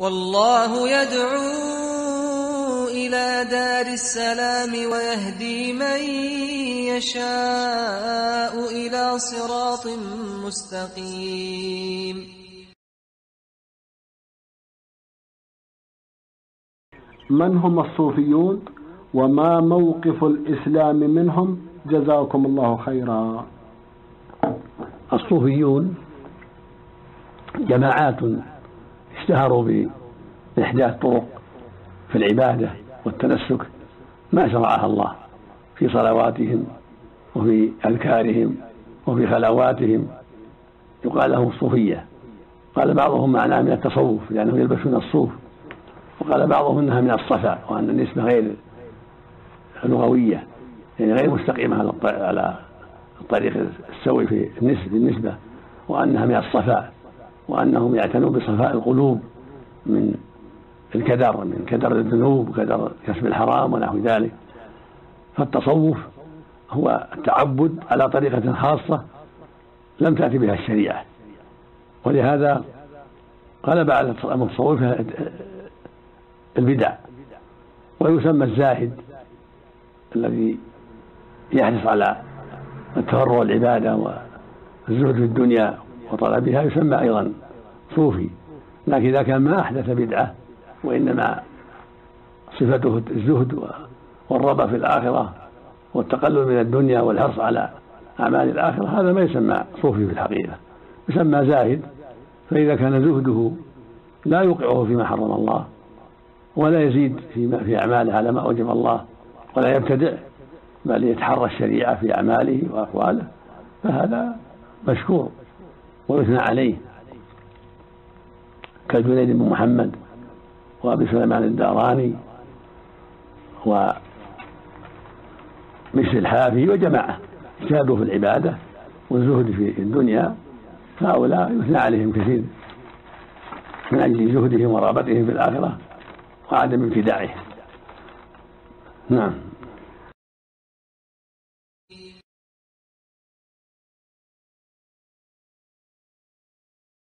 والله يدعو إلى دار السلام ويهدي من يشاء إلى صراط مستقيم. من هم الصوفيون وما موقف الإسلام منهم؟ جزاكم الله خيرا. الصوفيون جماعات اشتهروا بإحداث طرق في العبادة والتنسك ما شرعها الله في صلواتهم وفي أذكارهم وفي خلواتهم. يقال لهم الصوفية. قال بعضهم معناه من التصوف لأنهم يلبسون الصوف. وقال بعضهم إنها من الصفا وأن النسبة غير لغوية يعني غير مستقيمة على الطريق السوي في النسبة وأنها من الصفاء وأنهم يعتنون بصفاء القلوب. من الكدر من كدر الذنوب وكدر كسب الحرام ونحو ذلك. فالتصوف هو التعبد على طريقة خاصة لم تأتي بها الشريعة. ولهذا غلب على المتصوف البدع ويسمى الزاهد الذي يحرص على التفرع والعبادة والزهد في الدنيا وطلبها يسمى أيضا صوفي. لكن إذا كان ما أحدث بدعة وإنما صفته الزهد والرغبة في الآخرة والتقلل من الدنيا والحرص على أعمال الآخرة هذا ما يسمى صوفي في الحقيقة. يسمى زاهد. فإذا كان زهده لا يوقعه فيما حرم الله ولا يزيد في في أعماله على ما أوجب الله ولا يبتدع بل يتحرى الشريعة في أعماله وأقواله فهذا مشكور ويثنى عليه. كالجنيد بن محمد وأبي سليمان الداراني ومثل الحافي وجماعة اجتهدوا في العبادة والزهد في الدنيا. فهؤلاء يثنى عليهم كثير من أجل زهدهم ورغبتهم في الآخرة وعدم ابتداعهم. نعم.